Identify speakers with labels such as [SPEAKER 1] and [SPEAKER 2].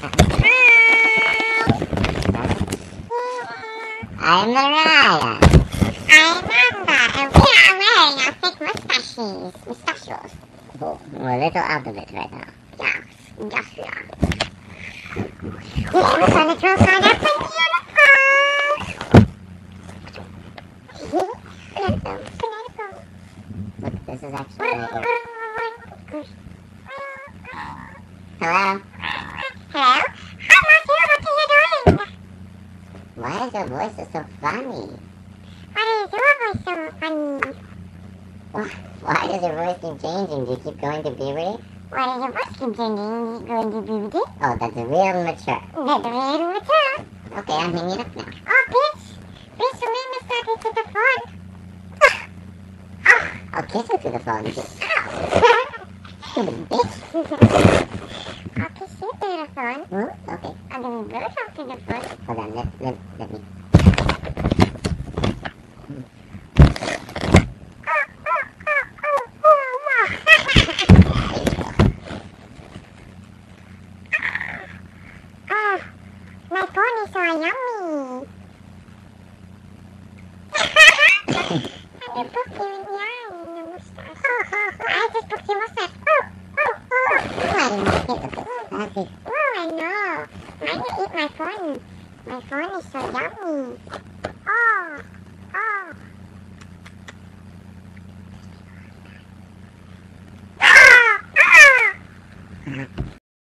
[SPEAKER 1] I'm Mariah.
[SPEAKER 2] I'm Amber, and we are wearing our fake mustaches. Mustachios.
[SPEAKER 1] Oh, we're a little out of it right now.
[SPEAKER 2] Yes, yes, we are. We're gonna draw pineapple unicorns. Pineapple, pineapple.
[SPEAKER 1] Look, this is actually really good. Hello?
[SPEAKER 2] Hello? How Hi, Matthew. What are you doing?
[SPEAKER 1] Why is your voice so funny?
[SPEAKER 2] Why is your voice so funny?
[SPEAKER 1] Why, why does your voice keep changing? Do you keep going to puberty?
[SPEAKER 2] Why is your voice keep changing? Going to puberty?
[SPEAKER 1] Oh, that's real mature.
[SPEAKER 2] That's really mature.
[SPEAKER 1] Okay, I'm hanging up now.
[SPEAKER 2] Oh, bitch. Bitch, you made me start into the phone.
[SPEAKER 1] Ah, I'll kiss her to the phone. bitch.
[SPEAKER 2] I'll kiss you through the phone.
[SPEAKER 1] Hmm? Okay,
[SPEAKER 2] I'll give you blowjob through the phone.
[SPEAKER 1] hold on. Let, let, let me.
[SPEAKER 2] Ah, my is so yummy. I just poked you in the eye in your mustache. Oh I just poked your mustache. Oh, oh, oh.
[SPEAKER 1] I didn't get the okay.
[SPEAKER 2] Oh, I know. Why you eat my phone? My phone is so yummy. Oh, oh. Ah, ah.